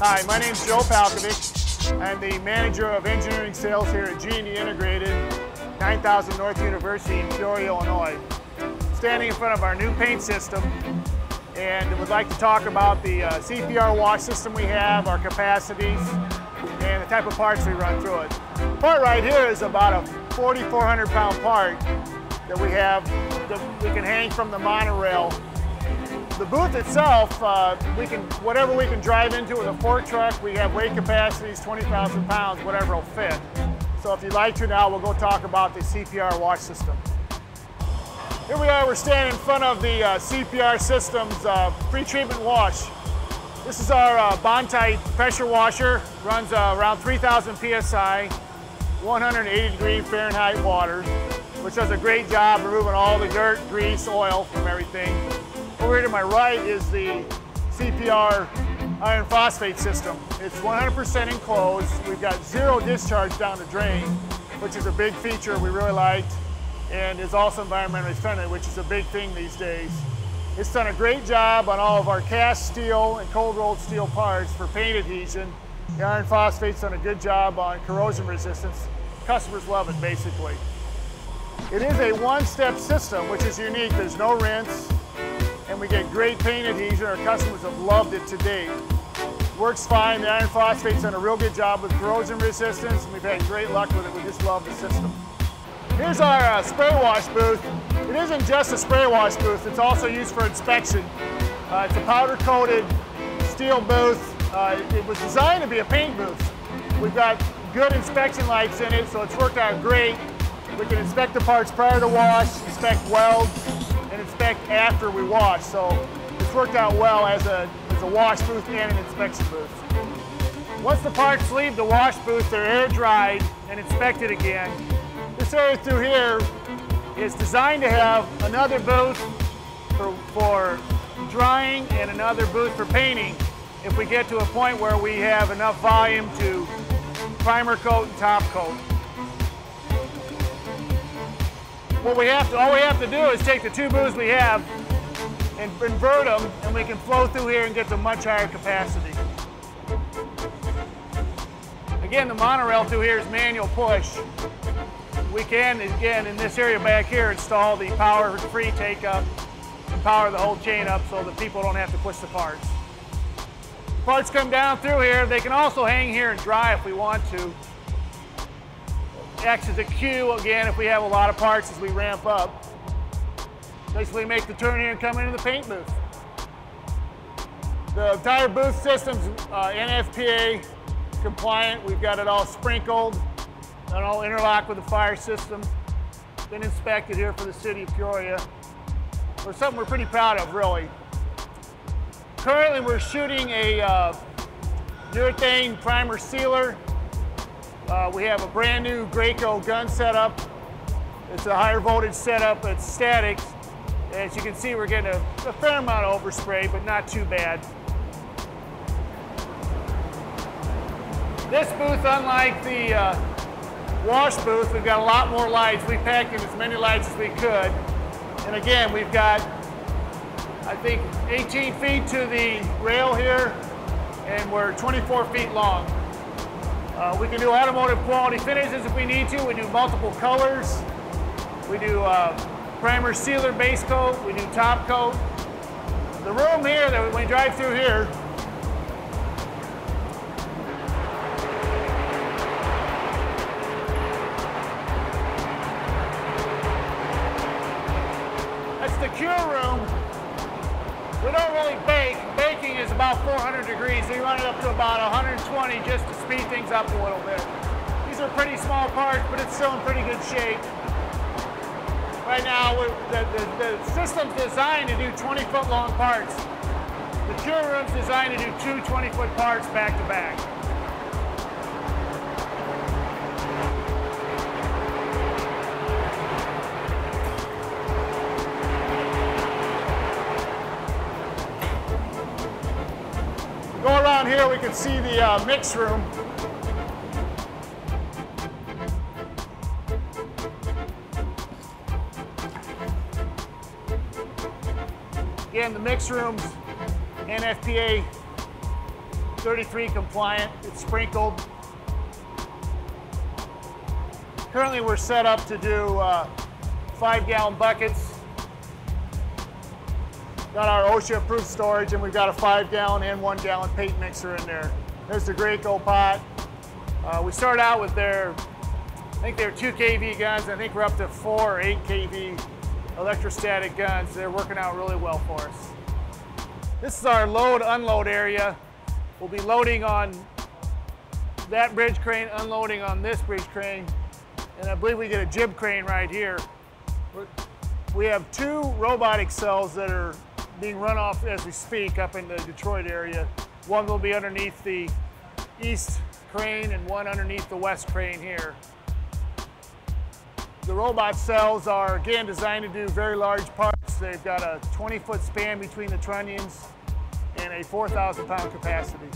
Hi, my name is Joe Palkovich. I'm the manager of engineering sales here at G&D Integrated, 9000 North University in Peoria, Illinois. Standing in front of our new paint system and would like to talk about the uh, CPR wash system we have, our capacities, and the type of parts we run through it. The part right here is about a 4,400 pound part that we have that we can hang from the monorail the booth itself, uh, we can whatever we can drive into with a fork truck. We have weight capacities, 20,000 pounds, whatever will fit. So if you'd like to now, we'll go talk about the CPR wash system. Here we are, we're standing in front of the uh, CPR system's uh, pre-treatment wash. This is our uh, Bondtite pressure washer, runs uh, around 3,000 PSI, 180 degree Fahrenheit water, which does a great job removing all the dirt, grease, oil from everything. Over here to my right is the CPR iron phosphate system. It's 100% enclosed. We've got zero discharge down the drain, which is a big feature we really liked, and is also environmentally friendly, which is a big thing these days. It's done a great job on all of our cast steel and cold rolled steel parts for paint adhesion. The iron phosphate's done a good job on corrosion resistance. Customers love it, basically. It is a one-step system, which is unique. There's no rinse, and we get great paint adhesion. Our customers have loved it to date. Works fine. The iron phosphate's done a real good job with corrosion resistance, and we've had great luck with it. We just love the system. Here's our uh, spray wash booth. It isn't just a spray wash booth, it's also used for inspection. Uh, it's a powder coated steel booth. Uh, it was designed to be a paint booth. We've got good inspection lights in it, so it's worked out great. We can inspect the parts prior to wash, inspect welds, inspect after we wash. So it's worked out well as a, as a wash booth and an inspection booth. Once the parts leave the wash booth, they're air dried and inspected again. This area through here is designed to have another booth for, for drying and another booth for painting if we get to a point where we have enough volume to primer coat and top coat. What we have to, all we have to do is take the two booths we have and invert them, and we can flow through here and get to much higher capacity. Again, the monorail through here is manual push. We can, again, in this area back here, install the power-free take-up and power the whole chain up so that people don't have to push the parts. Parts come down through here. They can also hang here and dry if we want to. X is a Q, again, if we have a lot of parts as we ramp up. Basically make the turn here and come into the paint booth. The entire booth system's uh, NFPA compliant. We've got it all sprinkled and all interlocked with the fire system. Been inspected here for the city of Peoria. Or something we're pretty proud of, really. Currently, we're shooting a uh, urethane primer sealer uh, we have a brand new Graco gun setup. It's a higher voltage setup, it's static. As you can see, we're getting a, a fair amount of overspray, but not too bad. This booth, unlike the uh, wash booth, we've got a lot more lights. We packed in as many lights as we could. And again, we've got, I think, 18 feet to the rail here, and we're 24 feet long. Uh, we can do automotive quality finishes if we need to. We do multiple colors. We do uh, primer sealer base coat. We do top coat. The room here that we drive through here, that's the cure room. Baking is about 400 degrees. We run it up to about 120 just to speed things up a little bit. These are pretty small parts, but it's still in pretty good shape. Right now, the, the, the system's designed to do 20 foot long parts. The cure room's designed to do two 20 foot parts back to back. Here, we can see the uh, mix room. Again, the mix room's NFPA 33 compliant. It's sprinkled. Currently we're set up to do uh, five gallon buckets. Got our OSHA approved storage and we've got a five gallon and one gallon paint mixer in there. There's the Graco pot. Uh, we start out with their, I think they're two kV guns. I think we're up to four or eight kV electrostatic guns. They're working out really well for us. This is our load unload area. We'll be loading on that bridge crane, unloading on this bridge crane, and I believe we get a jib crane right here. We have two robotic cells that are being run off as we speak up in the Detroit area. One will be underneath the east crane and one underneath the west crane here. The robot cells are again designed to do very large parts. They've got a 20 foot span between the trunnions and a 4,000 pound capacity.